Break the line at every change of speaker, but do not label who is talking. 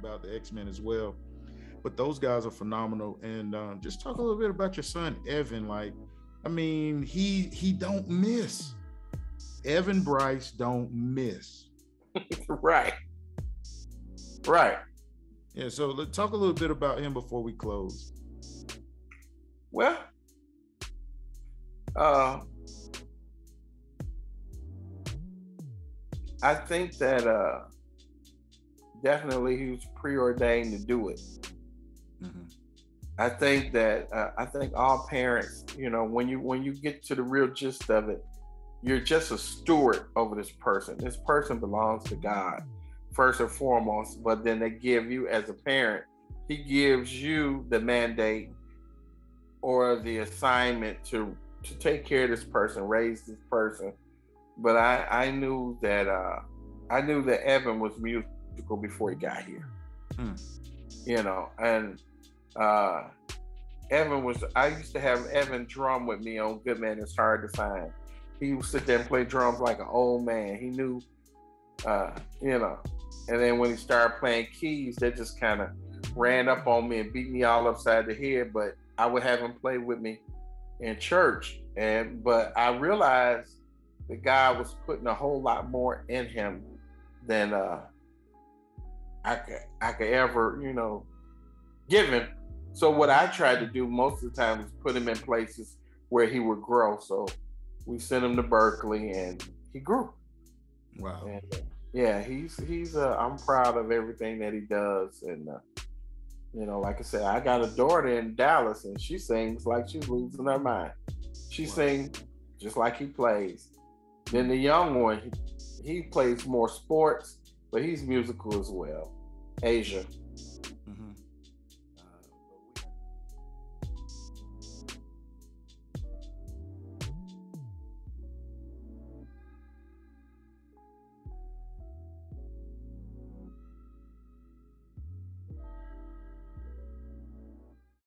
about the X Men as well. But those guys are phenomenal. And um, just talk a little bit about your son Evan. Like, I mean, he he don't miss. Evan Brice don't miss.
right. Right.
Yeah. So let's talk a little bit about him before we close.
Well, uh, I think that uh, definitely he was preordained to do it. Mm-hmm. I think that uh, I think all parents, you know, when you when you get to the real gist of it, you're just a steward over this person. This person belongs to God first and foremost, but then they give you as a parent, he gives you the mandate or the assignment to to take care of this person, raise this person. But I I knew that uh I knew that Evan was musical before he got here. Hmm. You know, and uh Evan was I used to have Evan drum with me on Good Man It's Hard to Find. He would sit there and play drums like an old man. He knew uh, you know. And then when he started playing keys, that just kind of ran up on me and beat me all upside the head. But I would have him play with me in church. And but I realized that God was putting a whole lot more in him than uh I could I could ever, you know, give him. So what I tried to do most of the time was put him in places where he would grow. So we sent him to Berklee, and he grew.
Wow.
And, uh, yeah, he's he's uh I'm proud of everything that he does and uh, you know, like I said, I got a daughter in Dallas and she sings like she's losing her mind. She wow. sings just like he plays. Then the young one, he, he plays more sports, but he's musical as well. Asia.